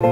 Hey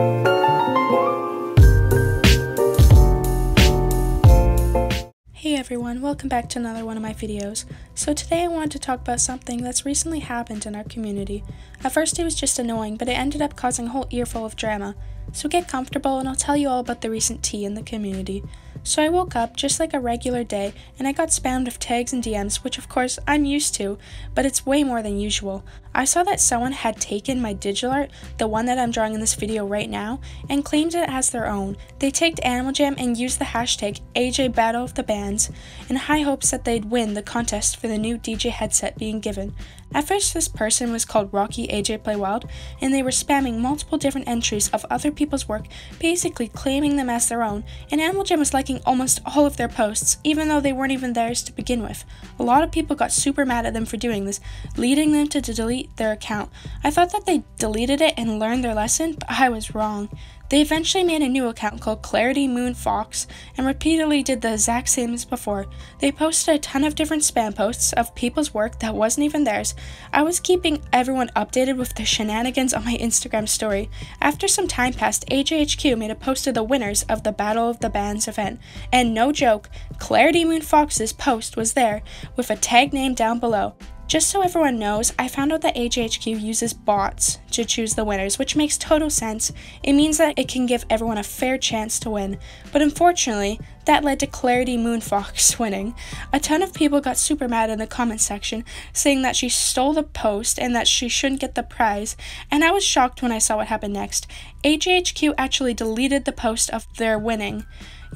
everyone, welcome back to another one of my videos. So today I wanted to talk about something that's recently happened in our community. At first it was just annoying, but it ended up causing a whole earful of drama. So get comfortable and I'll tell you all about the recent tea in the community. So I woke up just like a regular day and I got spammed with tags and DMs, which of course I'm used to, but it's way more than usual. I saw that someone had taken my digital art, the one that I'm drawing in this video right now, and claimed it as their own. They tagged Animal Jam and used the hashtag AJ Battle of the Bands in high hopes that they'd win the contest for the new DJ headset being given. At first, this person was called Rocky AJ Play Wild, and they were spamming multiple different entries of other people's work, basically claiming them as their own, and Animal Jam was liking almost all of their posts, even though they weren't even theirs to begin with. A lot of people got super mad at them for doing this, leading them to delete their account. I thought that they deleted it and learned their lesson, but I was wrong. They eventually made a new account called Clarity Moon Fox and repeatedly did the exact same as before. They posted a ton of different spam posts of people's work that wasn't even theirs. I was keeping everyone updated with the shenanigans on my Instagram story. After some time passed, AJHQ made a post of the winners of the Battle of the Bands event, and no joke, Clarity Moon Fox's post was there with a tag name down below. Just so everyone knows, I found out that AJHQ uses bots to choose the winners, which makes total sense. It means that it can give everyone a fair chance to win. But unfortunately, that led to Clarity Moonfox winning. A ton of people got super mad in the comment section, saying that she stole the post and that she shouldn't get the prize, and I was shocked when I saw what happened next. AJHQ actually deleted the post of their winning.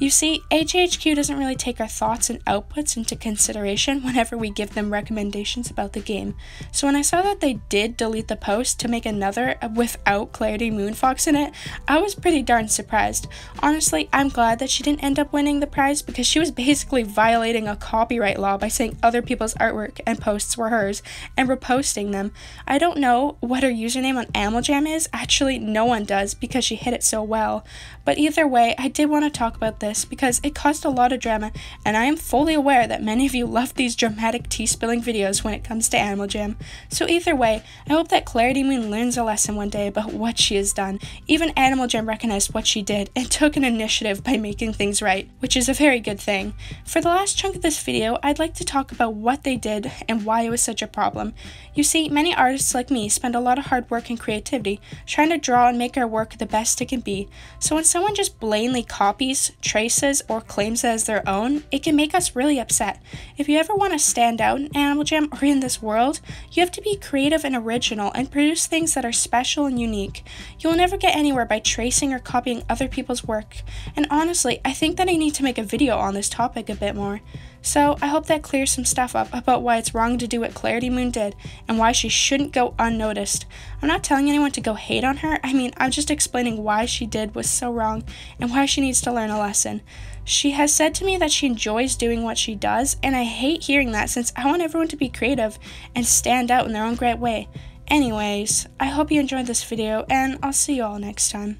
You see, AJHQ doesn't really take our thoughts and outputs into consideration whenever we give them recommendations about the game. So when I saw that they did delete the post to make another without Clarity Moonfox in it, I was pretty darn surprised. Honestly, I'm glad that she didn't end up winning the prize because she was basically violating a copyright law by saying other people's artwork and posts were hers and reposting them. I don't know what her username on Animal Jam is, actually, no one does because she hit it so well. But either way, I did want to talk about this because it caused a lot of drama, and I am fully aware that many of you love these dramatic tea spilling videos when it comes to Animal Jam. So either way, I hope that Clarity Moon learns a lesson one day about what she has done. Even Animal Jam recognized what she did and took an initiative by making things right, which is a very good thing. For the last chunk of this video, I'd like to talk about what they did and why it was such a problem. You see, many artists like me spend a lot of hard work and creativity trying to draw and make our work the best it can be. So when someone just blatantly copies, traces, or claims as their own, it can make us really upset. If you ever want to stand out in Animal Jam or in this world, you have to be creative and original and produce things that are special and unique. You'll never get anywhere by tracing or copying other people's work. And honestly, I think that I need to make a video on this topic a bit more. So I hope that clears some stuff up about why it's wrong to do what Clarity Moon did and why she shouldn't go unnoticed. I'm not telling anyone to go hate on her, I mean, I'm just explaining why she did was so wrong and why she needs to learn a lesson. She has said to me that she enjoys doing what she does, and I hate hearing that since I want everyone to be creative and stand out in their own great way. Anyways, I hope you enjoyed this video, and I'll see you all next time.